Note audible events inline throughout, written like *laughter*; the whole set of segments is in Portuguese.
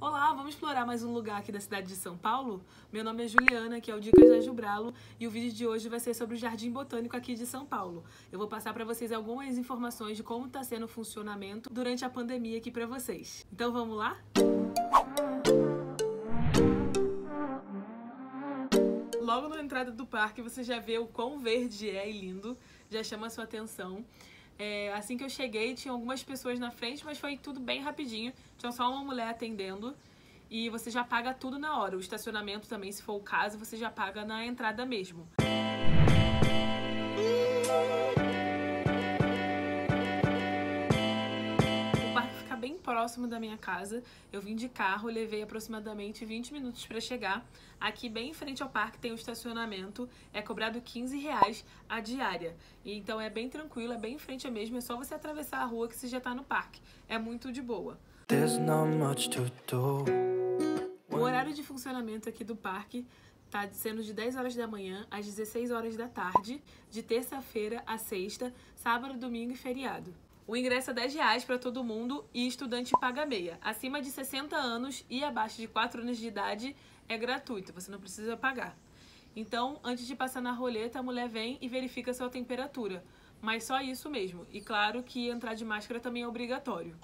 Olá, vamos explorar mais um lugar aqui da cidade de São Paulo? Meu nome é Juliana, que é o Dicas da Jubralo, e o vídeo de hoje vai ser sobre o Jardim Botânico aqui de São Paulo. Eu vou passar para vocês algumas informações de como está sendo o funcionamento durante a pandemia aqui para vocês. Então vamos lá? Logo na entrada do parque você já vê o quão verde é e lindo, já chama a sua atenção. É, assim que eu cheguei, tinha algumas pessoas na frente, mas foi tudo bem rapidinho. Tinha só uma mulher atendendo. E você já paga tudo na hora. O estacionamento também, se for o caso, você já paga na entrada mesmo. Bem próximo da minha casa. Eu vim de carro, levei aproximadamente 20 minutos para chegar. Aqui, bem em frente ao parque, tem o um estacionamento. É cobrado 15 reais a diária. Então é bem tranquilo, é bem em frente mesmo. É só você atravessar a rua que você já está no parque. É muito de boa. O horário de funcionamento aqui do parque está sendo de 10 horas da manhã às 16 horas da tarde, de terça-feira a sexta, sábado, domingo e feriado. O ingresso é 10 reais para todo mundo e estudante paga meia. Acima de 60 anos e abaixo de 4 anos de idade é gratuito, você não precisa pagar. Então, antes de passar na roleta, a mulher vem e verifica sua temperatura. Mas só isso mesmo. E claro que entrar de máscara também é obrigatório.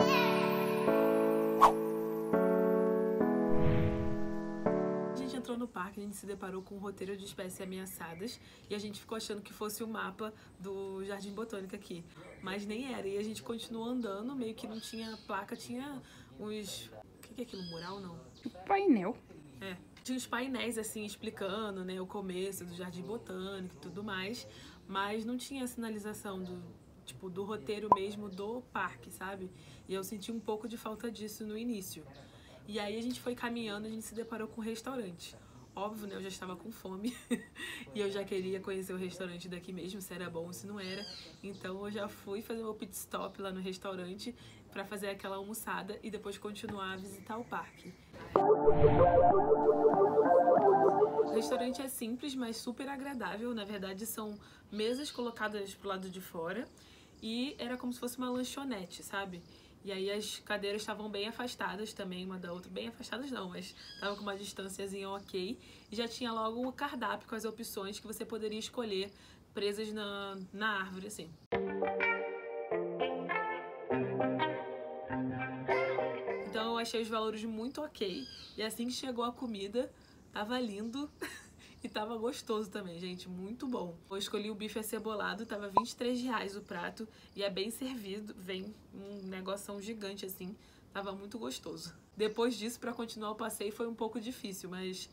Entrou no parque, a gente se deparou com um roteiro de espécies ameaçadas e a gente ficou achando que fosse o mapa do Jardim Botânico aqui. Mas nem era. E a gente continuou andando, meio que não tinha placa, tinha uns. O que é aquilo? Mural não? Painel. É. Tinha uns painéis assim explicando né, o começo do Jardim Botânico e tudo mais, mas não tinha sinalização do, tipo, do roteiro mesmo do parque, sabe? E eu senti um pouco de falta disso no início. E aí a gente foi caminhando, a gente se deparou com um restaurante. Óbvio, né? Eu já estava com fome *laughs* e eu já queria conhecer o restaurante daqui mesmo, se era bom ou se não era. Então eu já fui fazer meu pit stop lá no restaurante para fazer aquela almoçada e depois continuar a visitar o parque. O restaurante é simples, mas super agradável. Na verdade, são mesas colocadas pro lado de fora e era como se fosse uma lanchonete, sabe? E aí as cadeiras estavam bem afastadas também, uma da outra. Bem afastadas não, mas estavam com uma distânciazinha ok. E já tinha logo o cardápio com as opções que você poderia escolher presas na, na árvore, assim. Então eu achei os valores muito ok. E assim que chegou a comida, tava lindo. *laughs* E tava gostoso também, gente, muito bom. Eu escolhi o bife acebolado, tava 23 reais o prato e é bem servido, vem um negoção gigante assim, tava muito gostoso. Depois disso, para continuar o passeio foi um pouco difícil, mas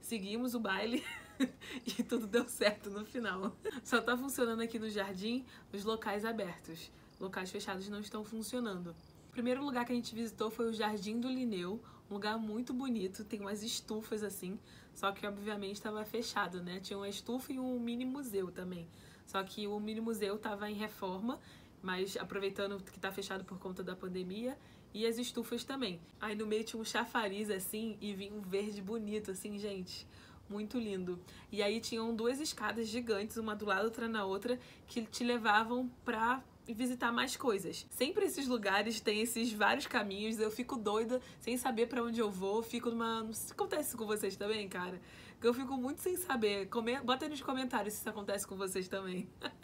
seguimos o baile *laughs* e tudo deu certo no final. Só tá funcionando aqui no jardim os locais abertos. Locais fechados não estão funcionando. O primeiro lugar que a gente visitou foi o Jardim do Lineu, um lugar muito bonito, tem umas estufas assim, só que obviamente estava fechado, né? Tinha uma estufa e um mini museu também. Só que o mini museu estava em reforma, mas aproveitando que está fechado por conta da pandemia, e as estufas também. Aí no meio tinha um chafariz assim e vinha um verde bonito assim, gente. Muito lindo. E aí tinham duas escadas gigantes, uma do lado, outra na outra, que te levavam para e visitar mais coisas. Sempre esses lugares têm esses vários caminhos, eu fico doida sem saber para onde eu vou, fico numa. Não sei se acontece com vocês também, cara. Eu fico muito sem saber. Bota aí nos comentários se isso acontece com vocês também. *laughs*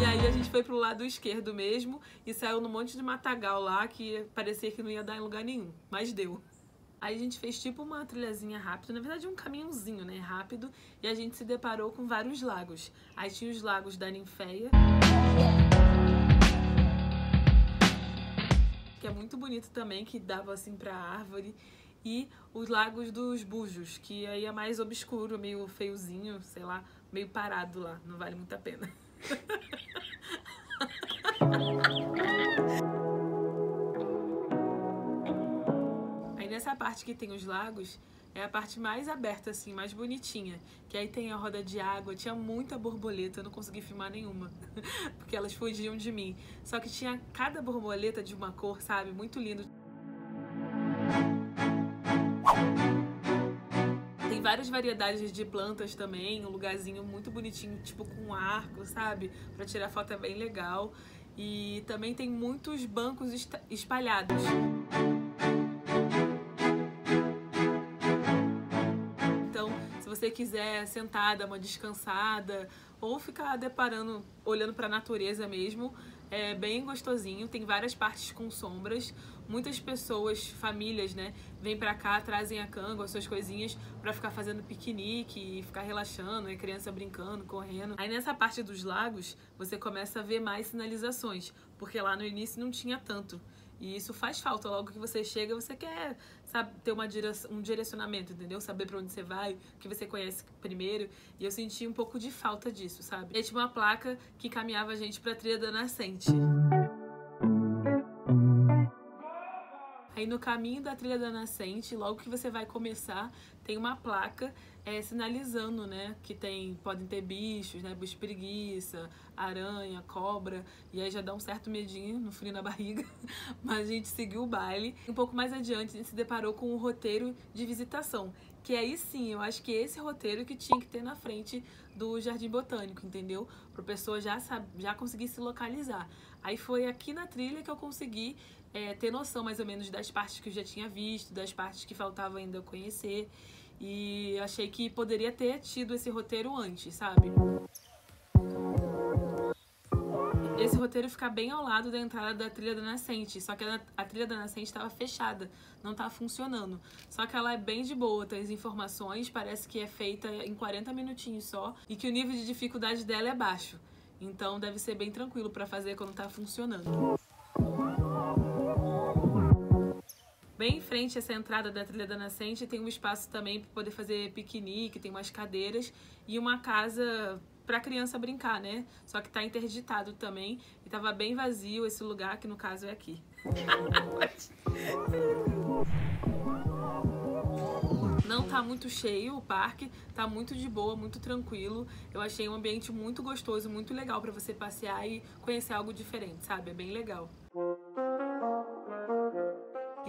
E aí a gente foi pro lado esquerdo mesmo e saiu num monte de matagal lá que parecia que não ia dar em lugar nenhum, mas deu. Aí a gente fez tipo uma trilhazinha rápida, na verdade um caminhãozinho, né, rápido, e a gente se deparou com vários lagos. Aí tinha os lagos da Ninféia, que é muito bonito também, que dava assim pra árvore, e os lagos dos Bujos, que aí é mais obscuro, meio feiozinho, sei lá, meio parado lá, não vale muito a pena. *laughs* parte que tem os lagos é a parte mais aberta, assim, mais bonitinha. Que aí tem a roda de água, tinha muita borboleta, eu não consegui filmar nenhuma, *laughs* porque elas fugiam de mim. Só que tinha cada borboleta de uma cor, sabe? Muito lindo. Tem várias variedades de plantas também, um lugarzinho muito bonitinho, tipo com arco, sabe? Pra tirar foto é bem legal. E também tem muitos bancos espalhados. Você quiser sentar, dar uma descansada ou ficar deparando, olhando para a natureza mesmo, é bem gostosinho. Tem várias partes com sombras. Muitas pessoas, famílias, né, vêm para cá, trazem a canga, as suas coisinhas para ficar fazendo piquenique e ficar relaxando, e criança brincando, correndo. Aí nessa parte dos lagos, você começa a ver mais sinalizações, porque lá no início não tinha tanto. E isso faz falta. Logo que você chega, você quer sabe, ter uma um direcionamento, entendeu? Saber para onde você vai, o que você conhece primeiro. E eu senti um pouco de falta disso, sabe? E tinha uma placa que caminhava a gente pra trilha da nascente. Aí no caminho da trilha da nascente, logo que você vai começar, tem uma placa é, sinalizando, né, que tem podem ter bichos, né, bicho preguiça, aranha, cobra, e aí já dá um certo medinho no frio na barriga, *laughs* mas a gente seguiu o baile. Um pouco mais adiante, a gente se deparou com o um roteiro de visitação, que aí sim, eu acho que esse roteiro que tinha que ter na frente do Jardim Botânico, entendeu? Para a pessoa já, já conseguir se localizar. Aí foi aqui na trilha que eu consegui é, ter noção mais ou menos das partes que eu já tinha visto, das partes que faltava ainda conhecer. E achei que poderia ter tido esse roteiro antes, sabe? Esse roteiro fica bem ao lado da entrada da trilha da nascente, só que a, a trilha da nascente estava fechada, não estava funcionando. Só que ela é bem de boa, tem as informações, parece que é feita em 40 minutinhos só e que o nível de dificuldade dela é baixo. Então deve ser bem tranquilo para fazer quando está funcionando. Bem em frente a essa entrada da trilha da nascente tem um espaço também para poder fazer piquenique, tem umas cadeiras e uma casa para criança brincar, né? Só que tá interditado também e tava bem vazio esse lugar, que no caso é aqui. *laughs* Não tá muito cheio o parque, tá muito de boa, muito tranquilo. Eu achei um ambiente muito gostoso, muito legal para você passear e conhecer algo diferente, sabe? É bem legal.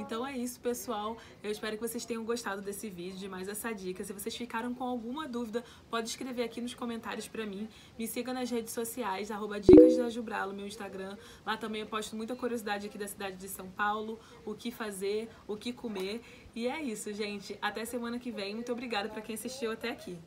Então é isso, pessoal. Eu espero que vocês tenham gostado desse vídeo, de mais essa dica. Se vocês ficaram com alguma dúvida, pode escrever aqui nos comentários pra mim. Me siga nas redes sociais, arroba Dicas da Jubralo, meu Instagram. Lá também eu posto muita curiosidade aqui da cidade de São Paulo, o que fazer, o que comer. E é isso, gente. Até semana que vem. Muito obrigada para quem assistiu até aqui.